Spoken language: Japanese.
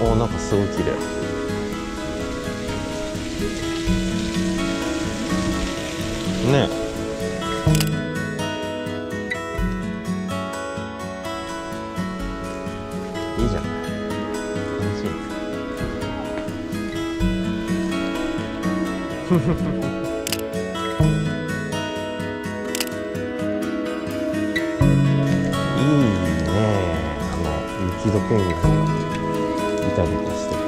おなんかすごい綺麗。ねいいじゃな いいね。あの雪解け水がビタビタしてて。